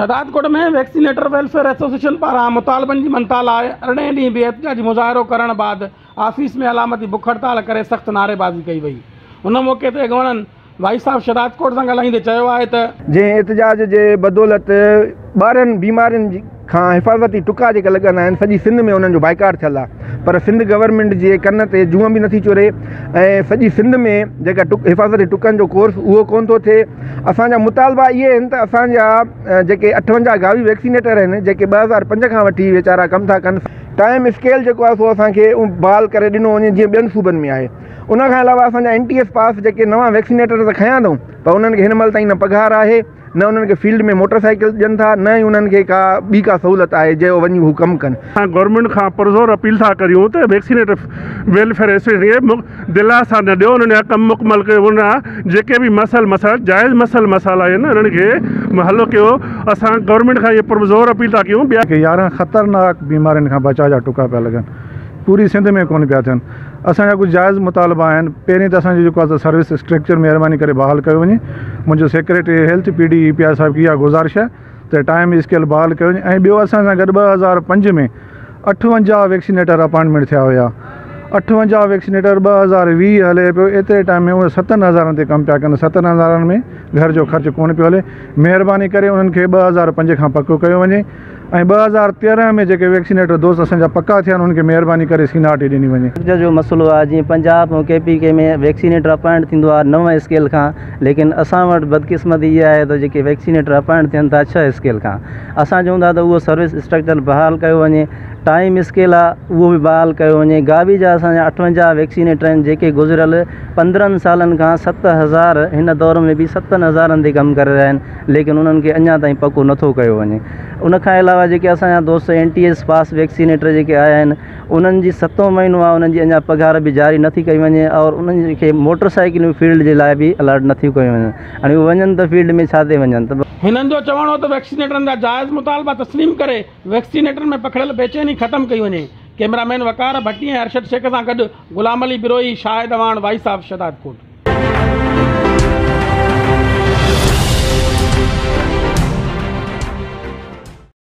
ಶದಾದ್ಕೋಟ್ में vaccinator welfare association पारा मुतालबन की मंत्रालय अरड़े ढी भी बेहतियाती मुज़ाहिरो करण बैदि आफ़ीस में अलामती बुख हड़ताल कर सख्त नारेबाज़ी कई वई उन मौक़े ते अॻवाननि वाइस ऑफ शरार्क कोट सां ॻाल्हाईंदे चयो आहे त जंहिं एतिजाज जे बदौलत ॿारहंनि बीमारियुनि खां हिफ़ाज़ती टुका जेके लॻंदा आहिनि सॼी सिंध में उन्हनि जो बाइकार थियल आहे पर सिंध गवर्नमेंट जे कन ते जूअं बि नथी चुरे ऐं सॼी सिंध में जेका टुक हिफ़ाज़ती टुकनि जो कोर्स उहो कोन थो थिए असांजा मुतालबा इहे आहिनि त असांजा जेके अठवंजाह गावी वैक्सीनेटर आहिनि जेके ॿ हज़ार पंज खां वठी वीचारा कमु था कनि टाइम स्केल जो आहे सो असांखे बहाल कर दिनों वे जो बेन सूबनि में है उनखां अलावा असा एन टी एस पास जो नवा वैक्सीनेटर त खयां अथऊं पर उन्हनि खे हिन महिल ताईं न पघारु आहे न उन्हनि खे फील्ड में मोटर साइकिल ॾियनि था न ई उन्हनि खे का ॿी का सहूलियत आहे जे वञी हू कमु कनि असां गवर्मेंट खां पुरज़ोर अपील था करियूं त वेलफेयर कयूं खे दिलास सां ॾियो उन्हनि जा कमु मुकमल कयो उन जेके बि मसल मस जाइज़ मसल मसाला आहिनि उन्हनि खे हलो कयो असां गवर्नमेंट खां इहे पुरज़ोर अपील था कयूं ॿिया यारहं ख़तरनाक बीमारियुनि खां बचाव जा टुका पिया लॻनि पूरी सिंध में कोन पिया थियनि असांजा कुझु जाइज़ मुतालबा पे तो असो सर्विस स्ट्रक्चर महिरबानी करे बहाल कयो वञे मुंहिंजो secretary health P D E P R साहब की यह गुज़ारिश है त टाइम स्केल बहाल कयो वञे ऐं ॿियो असां हज़ार पंज में अठवंजा वैक्सीनेटर अपॉइंटमेंट थे हुआ अठवंजा वैक्सीनेटर ॿ हज़ार वीह हले पियो एतिरे टाइम में उहे सतनि हज़ारनि ते कमु पिया कनि सतनि में घर जो खर्च को पियो हले महिरबानी करे हज़ार पंज खां पको कयो वञे हज़ार तेरहं में जेके वैक्सीनेटर दोस्त असांजा पका थिया आहिनि उन्हनि खे सीनाटी ॾिनी वञे जो मसइलो आहे जीअं पंजाब और के पी के में वैक्सीनेटर अपॉइंट थींदो नव स्केल का लेकिन असां वटि बदकिस्मती इहा आहे त वैक्सीनेटर अपॉइंट थियन था छह स्केल का असांजो हूंदा त सर्विस स्ट्रक्चर बहाल किया वञे टाइम स्केल आ बहाल वे वञे गा अठवंजा वैक्सीनेटर आहिनि गुजरल पंद्रह साल सालनि खां सत हज़ार इन दौर में भी सतनि हज़ार से कम कर रहा आहिनि लेकिन उन्होंने अजा तक ताईं पको नथो वे उन अलावा जो असांजा दोस्त N T S pass vaccinator जो आया आहिनि उन्हनि महीनों सतो महीनो आहे उन्हनि जी जारी नी कई वे और उन मोटरसाइकिल मोटर साइकिलियूं फील्ड जे लाइ बि अलट नथियूं कयूं वञनि हाणे उहे वञनि त फील्ड में छाते वन इन चवण हिननि जो चवणो जायज़ मुतालबा तस्लीम वैक्सीनेटर में पकड़ल बेचैन ज़बानी ख़तमु कई वञे कैमरामैन वकार भट्टी ऐं शेख से ग़ुलाम अली बिरोई Shahid Awan voice of शदाद coat